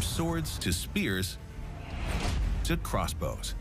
from swords to spears to crossbows.